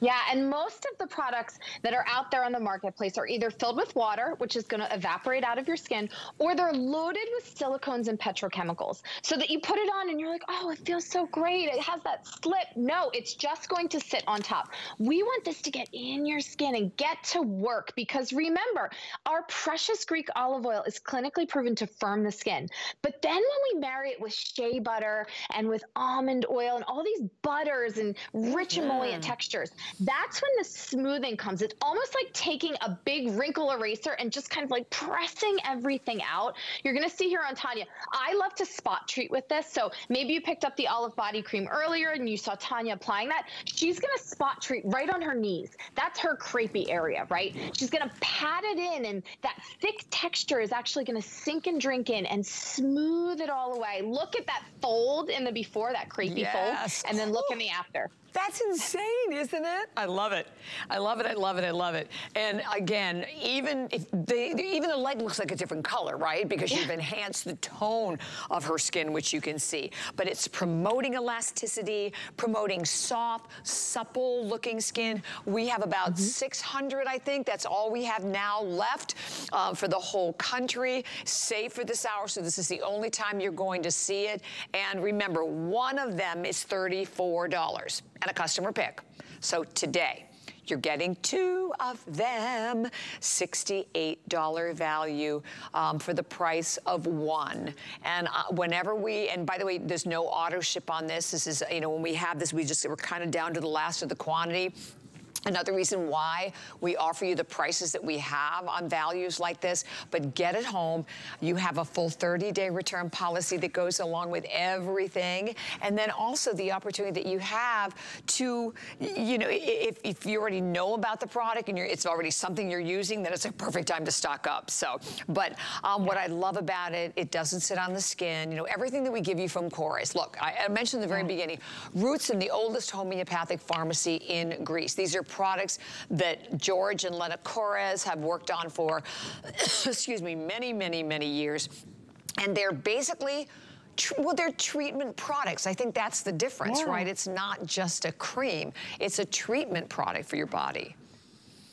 Yeah, and most of the products that are out there on the marketplace are either filled with water, which is going to evaporate out of your skin, or they're loaded with silicones and petrochemicals. So that you put it on and you're like, oh, it feels so great. It has that slip. No, it's just going to sit on top. We want this to get in your skin and get to work because remember, our precious Greek olive oil is clinically proven to firm the skin. But then when we marry it with shea butter and with almond oil and all these butters and rich emollient mm. textures, that's when the smoothing comes. It's almost like taking a big wrinkle eraser and just kind of like pressing everything out. You're going to see here on Tanya. I love to spot treat with this. So maybe you picked up the olive body cream earlier and you saw Tanya applying that. She's going to spot treat right on her knees. That's her crepey area, right? She's going to pat it in and that thick texture is actually going to sink and drink in and smooth it all away. Look at that fold in the before, that crepey yes. fold, and then look in the after. That's insane, isn't it? I love it. I love it. I love it. I love it. And again, even if they, even the leg looks like a different color, right? Because yeah. you've enhanced the tone of her skin, which you can see. But it's promoting elasticity, promoting soft, supple looking skin. We have about mm -hmm. 600, I think. That's all we have now left uh, for the whole country. Save for this hour, so this is the only time you're going to see it. And remember, one of them is $34 and a customer pick. So today, you're getting two of them, $68 value um, for the price of one. And uh, whenever we, and by the way, there's no auto ship on this. This is, you know, when we have this, we just, we're kind of down to the last of the quantity. Another reason why we offer you the prices that we have on values like this, but get it home. You have a full 30-day return policy that goes along with everything. And then also the opportunity that you have to, you know, if, if you already know about the product and it's already something you're using, then it's a perfect time to stock up. So, but um, what I love about it, it doesn't sit on the skin. You know, everything that we give you from Korres. Look, I, I mentioned in the very beginning, Roots in the oldest homeopathic pharmacy in Greece. These are products that George and Lena Korres have worked on for, [COUGHS] excuse me, many, many, many years. And they're basically well, they're treatment products. I think that's the difference, yeah. right? It's not just a cream. It's a treatment product for your body.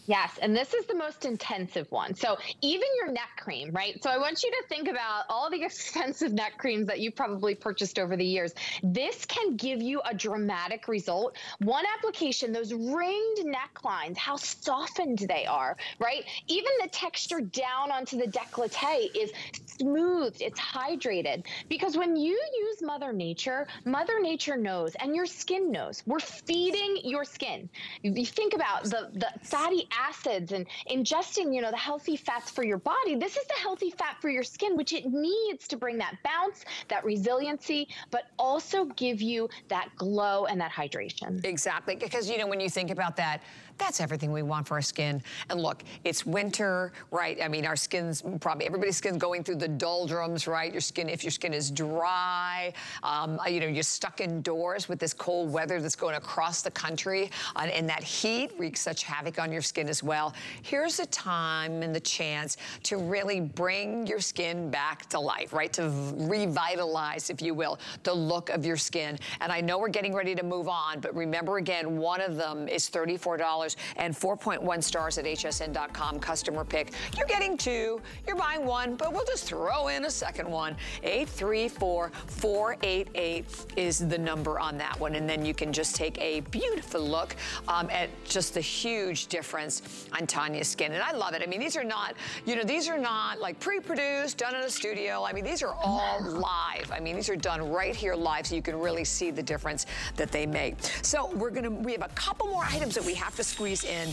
Yes, and this is the most intensive one. So even your neck cream, right? So I want you to think about all the [LAUGHS] expensive neck creams that you've probably purchased over the years. This can give you a dramatic result. One application, those ringed necklines, how softened they are, right? Even the texture down onto the décolleté is smoothed, it's hydrated. Because when you use Mother Nature, Mother Nature knows, and your skin knows. We're feeding your skin. You think about the, the fatty acids and ingesting, you know, the healthy fats for your body. This is the healthy fat for your skin, which it needs to bring that bounce, that resiliency, but also give you that glow and that hydration. Exactly. Because, you know, when you think about that, that's everything we want for our skin. And look, it's winter, right? I mean, our skin's probably, everybody's skin going through the doldrums, right? Your skin, if your skin is dry, um, you know, you're stuck indoors with this cold weather that's going across the country, uh, and that heat wreaks such havoc on your skin as well. Here's a time and the chance to really bring your skin back to life, right? To revitalize, if you will, the look of your skin. And I know we're getting ready to move on, but remember again, one of them is $34 and 4.1 stars at hsn.com customer pick. You're getting two, you're buying one, but we'll just throw in a second one. 834-488 is the number on that one. And then you can just take a beautiful look um, at just the huge difference on Tanya's skin. And I love it. I mean, these are not, you know, these are not like pre-produced, done in a studio. I mean, these are all live. I mean, these are done right here live so you can really see the difference that they make. So we're gonna, we have a couple more items that we have to squeeze in.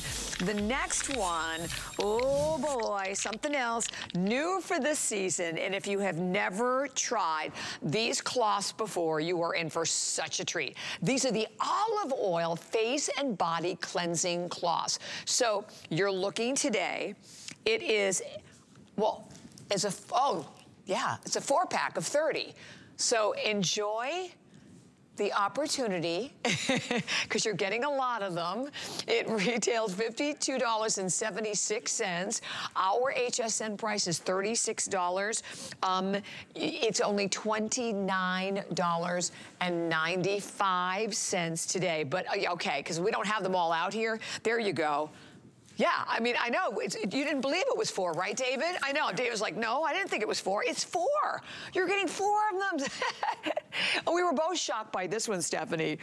The next one, oh boy, something else new for this season. And if you have never tried these cloths before, you are in for such a treat. These are the olive oil face and body cleansing cloths. So you're looking today, it is, well, it's a, oh, yeah, it's a four pack of 30. So enjoy the opportunity, [LAUGHS] because you're getting a lot of them. It retailed $52.76. Our HSN price is $36. Um, it's only $29.95 today. But uh, okay, because we don't have them all out here. There you go. Yeah, I mean, I know. It's, you didn't believe it was four, right, David? I know. David was like, no, I didn't think it was four. It's four. You're getting four of them. [LAUGHS] we were both shocked by this one, Stephanie.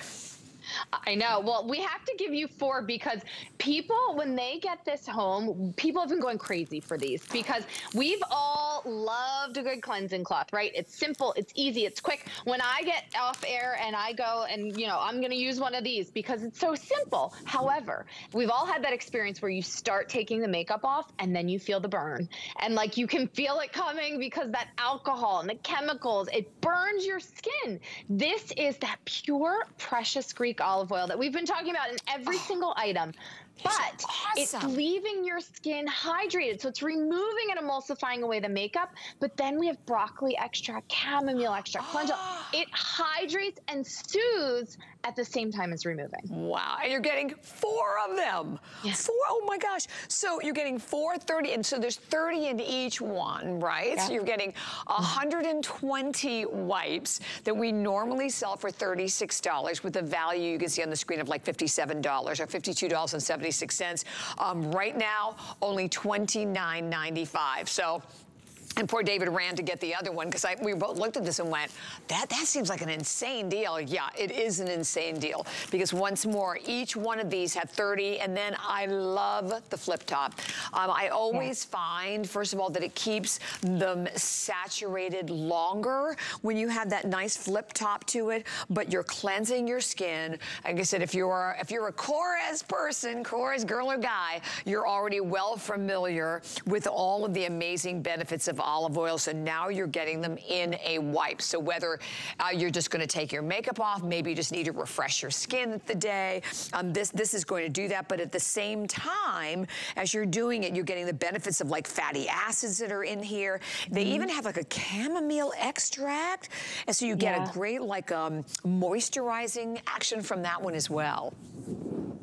I know. Well, we have to give you four because people, when they get this home, people have been going crazy for these because we've all loved a good cleansing cloth, right? It's simple, it's easy, it's quick. When I get off air and I go and, you know, I'm going to use one of these because it's so simple. However, we've all had that experience where you start taking the makeup off and then you feel the burn. And like you can feel it coming because that alcohol and the chemicals, it burns your skin. This is that pure, precious Greek olive oil that we've been talking about in every oh, single item. But awesome. it's leaving your skin hydrated. So it's removing and emulsifying away the makeup. But then we have broccoli extract, chamomile extract, [GASPS] calendula. it hydrates and soothes at the same time as removing. Wow, and you're getting four of them. Yes. Four, oh my gosh. So you're getting four 30, and so there's 30 in each one, right? Yeah. So you're getting 120 wipes that we normally sell for $36 with a value you can see on the screen of like $57 or $52.76. Um, right now, only $29.95. So and poor David ran to get the other one because we both looked at this and went, that, that seems like an insane deal. Yeah, it is an insane deal because once more, each one of these had 30 and then I love the flip top. Um, I always yeah. find, first of all, that it keeps them saturated longer when you have that nice flip top to it, but you're cleansing your skin. Like I said, if you're, if you're a Korres person, Korres girl or guy, you're already well familiar with all of the amazing benefits of olive oil. So now you're getting them in a wipe. So whether uh, you're just gonna take your makeup off, maybe you just need to refresh your skin the day, um, this, this is going to do that. But at the same time, as you're doing it, you're getting the benefits of like fatty acids that are in here. They mm. even have like a chamomile extract. And so you get yeah. a great like um, moisturizing action from that one as well.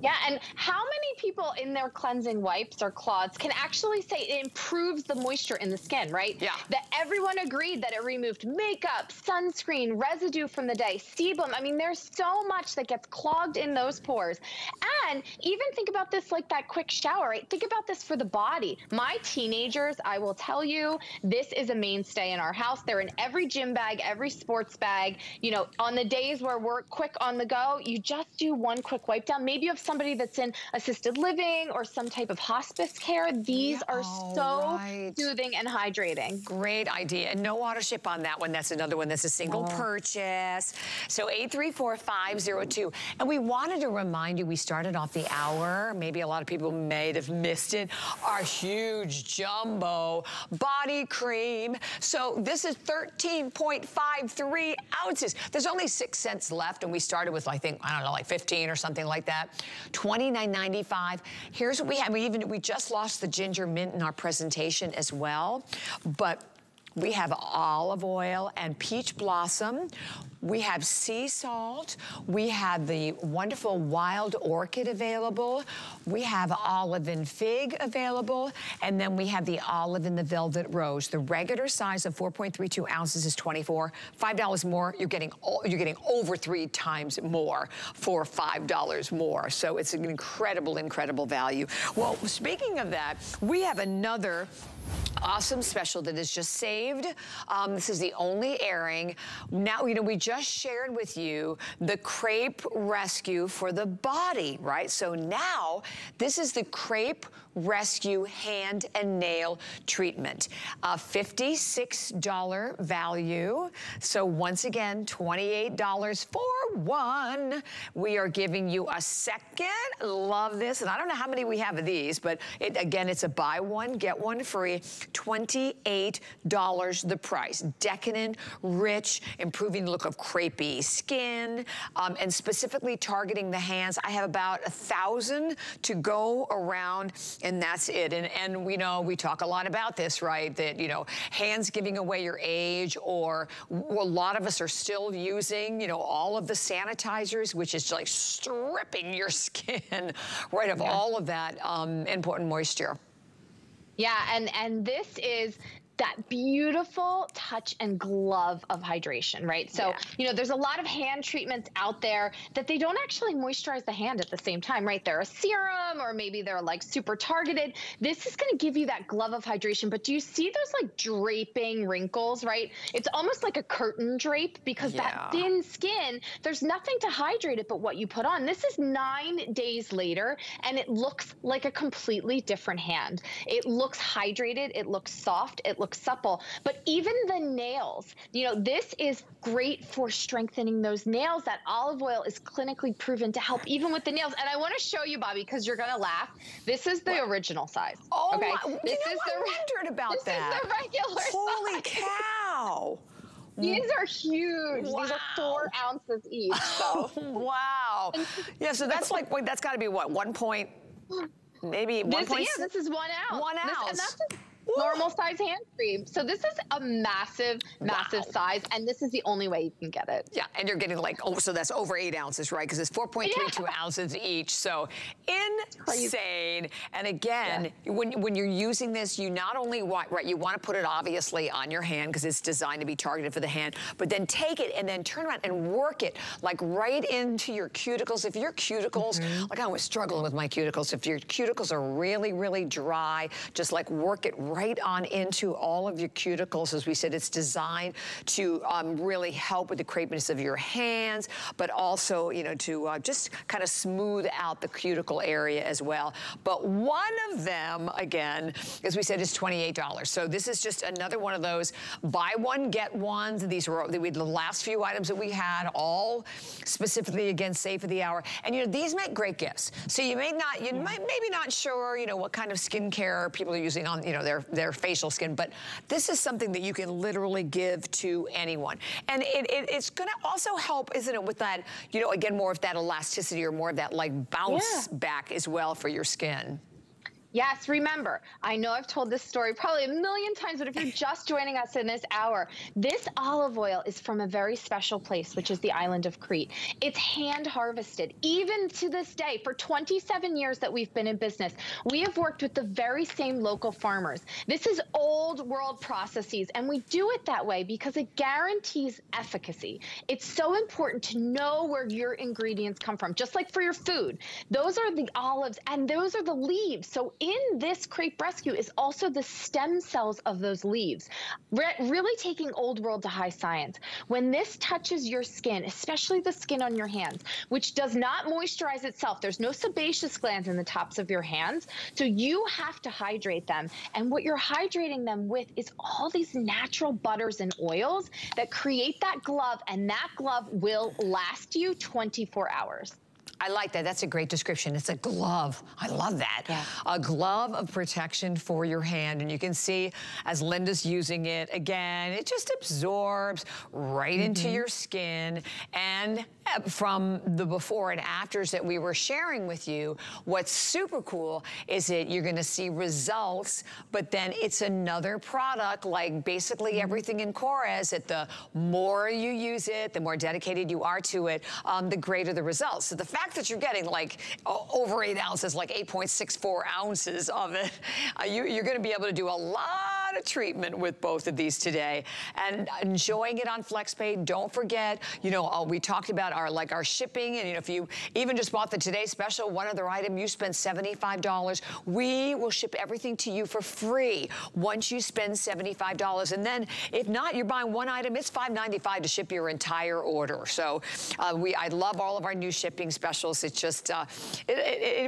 Yeah, and how many people in their cleansing wipes or cloths can actually say it improves the moisture in the skin, right? Yeah. That everyone agreed that it removed makeup, sunscreen, residue from the day, sebum. I mean, there's so much that gets clogged in those pores. And even think about this like that quick shower, right? Think about this for the body. My teenagers, I will tell you, this is a mainstay in our house. They're in every gym bag, every sports bag. You know, on the days where we're quick on the go, you just do one quick wipe down. Maybe you have somebody that's in assisted living or some type of hospice care. These yeah, are so right. soothing and hydrating. Great idea. And no auto ship on that one. That's another one that's a single oh. purchase. So 834502. And we wanted to remind you, we started off the hour. Maybe a lot of people may have missed it. Our huge jumbo body cream. So this is 13.53 ounces. There's only six cents left. And we started with, I think, I don't know, like 15 or something like that. $29.95. Here's what we have. We even we just lost the ginger mint in our presentation as well. But we have olive oil and peach blossom. We have sea salt. We have the wonderful wild orchid available. We have olive and fig available. And then we have the olive and the velvet rose. The regular size of 4.32 ounces is 24. $5 more, you're getting, you're getting over three times more for $5 more. So it's an incredible, incredible value. Well, speaking of that, we have another awesome special that is just saved. Um, this is the only airing. Now, you know, we just shared with you the Crepe Rescue for the body, right? So now, this is the Crepe Rescue Hand and Nail Treatment. A $56 value. So once again, $28 for one. We are giving you a second. Love this. And I don't know how many we have of these, but it, again, it's a buy one, get one free. $28 the price. Decadent, rich, improving the look of crepey skin, um, and specifically targeting the hands. I have about a thousand to go around, and that's it. And, and we know, we talk a lot about this, right? That, you know, hands giving away your age, or a lot of us are still using, you know, all of the sanitizers, which is like stripping your [LAUGHS] skin, right, of yeah. all of that um, important moisture. Yeah, and and this is that beautiful touch and glove of hydration, right? So, yeah. you know, there's a lot of hand treatments out there that they don't actually moisturize the hand at the same time, right? They're a serum or maybe they're like super targeted. This is going to give you that glove of hydration. But do you see those like draping wrinkles, right? It's almost like a curtain drape because yeah. that thin skin, there's nothing to hydrate it but what you put on. This is nine days later and it looks like a completely different hand. It looks hydrated, it looks soft, it looks look supple. But even the nails, you know, this is great for strengthening those nails. That olive oil is clinically proven to help even with the nails. And I want to show you, Bobbi, because you're going to laugh. This is the what? original size. Oh, okay? my, this is the, I wondered about this that. This is the regular Holy size. [LAUGHS] cow. These are huge. Wow. These are four ounces each. So. [LAUGHS] wow. Yeah, so that's like, wait, that's got to be what, one point, maybe one point? Yeah, this is one ounce. One ounce. This, normal size hand cream. So this is a massive, massive wow. size, and this is the only way you can get it. Yeah, and you're getting like, oh, so that's over eight ounces, right? Because it's 4.32 yeah. [LAUGHS] ounces each. So insane. And again, yeah. when, when you're using this, you not only want, right, you want to put it obviously on your hand because it's designed to be targeted for the hand, but then take it and then turn around and work it like right into your cuticles. If your cuticles, mm -hmm. like I was struggling with my cuticles, if your cuticles are really, really dry, just like work it right right on into all of your cuticles. As we said, it's designed to um, really help with the crepiness of your hands, but also, you know, to uh, just kind of smooth out the cuticle area as well. But one of them, again, as we said, is $28. So this is just another one of those buy one, get ones. These were the last few items that we had, all specifically, again, safe for the hour. And, you know, these make great gifts. So you may not, you might maybe not sure, you know, what kind of skincare people are using on, you know, their, their facial skin, but this is something that you can literally give to anyone. And it, it, it's gonna also help, isn't it, with that, you know, again, more of that elasticity or more of that like bounce yeah. back as well for your skin. Yes, remember, I know I've told this story probably a million times, but if you're just joining us in this hour, this olive oil is from a very special place, which is the island of Crete. It's hand harvested. Even to this day, for 27 years that we've been in business, we have worked with the very same local farmers. This is old world processes, and we do it that way because it guarantees efficacy. It's so important to know where your ingredients come from, just like for your food. Those are the olives, and those are the leaves. So in this crepe rescue is also the stem cells of those leaves, Re really taking old world to high science. When this touches your skin, especially the skin on your hands, which does not moisturize itself, there's no sebaceous glands in the tops of your hands, so you have to hydrate them. And what you're hydrating them with is all these natural butters and oils that create that glove, and that glove will last you 24 hours. I like that. That's a great description. It's a glove. I love that. Yeah. A glove of protection for your hand. And you can see as Linda's using it, again, it just absorbs right mm -hmm. into mm-hmm. your skin. And uh, from the before and afters that we were sharing with you, what's super cool is that you're gonna see results, but then it's another product like basically mm-hmm. everything in Korres that the more you use it, the more dedicated you are to it, um, the greater the results. So the fact that you're getting like over eight ounces, like 8.64 ounces of it, uh, you, you're gonna be able to do a lot of treatment with both of these today. And enjoying it on FlexPay, don't forget, you know, uh, we talked about our like our shipping, and you know, if you even just bought the Today Special, one other item, you spend $75, we will ship everything to you for free once you spend $75. And then if not, you're buying one item, it's $5.95 to ship your entire order. So uh, we, I love all of our new shipping specials specials. It's just, uh, it,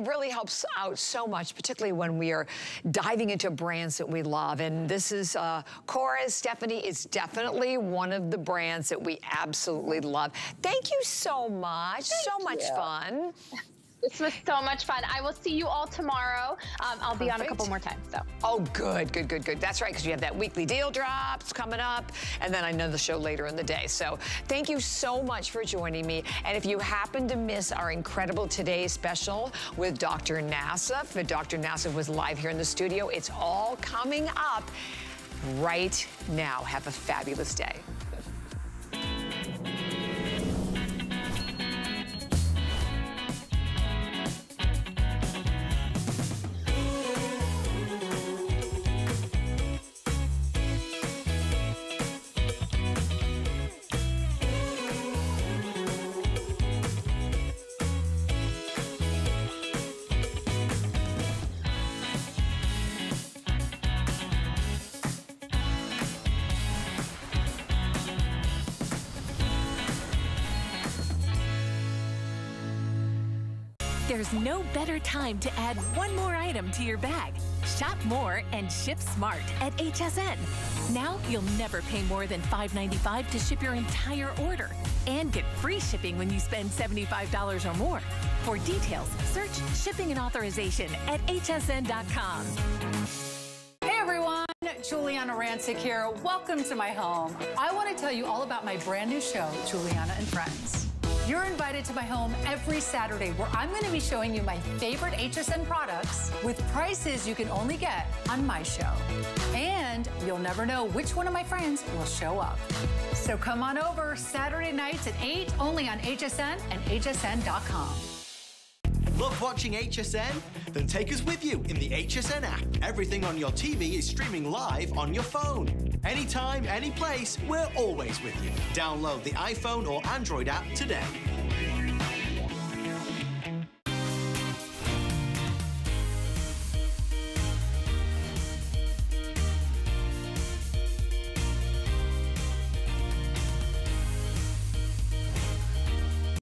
it, really helps out so much, particularly when we are diving into brands that we love. And this is uh, Korres, Stephanie, is definitely one of the brands that we absolutely love. Thank you so much. Thank so much you. fun. This was so much fun. I will see you all tomorrow. Um, I'll Perfect. be on a couple more times. So. Oh, good, good, good, good. That's right, because you have that weekly deal drops coming up, and then I know the show later in the day. So thank you so much for joining me. And if you happen to miss our incredible Today special with Dr. Nassif, Dr. Nassif was live here in the studio. It's all coming up right now. Have a fabulous day. No better time to add one more item to your bag. Shop more and ship smart at HSN. Now you'll never pay more than $5.95 to ship your entire order and get free shipping when you spend $75 or more. For details, search shipping and authorization at hsn.com. Hey everyone, Giuliana Rancic here. Welcome to my home. I want to tell you all about my brand new show, Giuliana and Friends. You're invited to my home every Saturday where I'm going to be showing you my favorite HSN products with prices you can only get on my show. And you'll never know which one of my friends will show up. So come on over Saturday nights at 8 only on HSN and hsn.com. Love watching HSN? Then take us with you in the HSN app. Everything on your TV is streaming live on your phone. Anytime, any place, we're always with you. Download the iPhone or Android app today.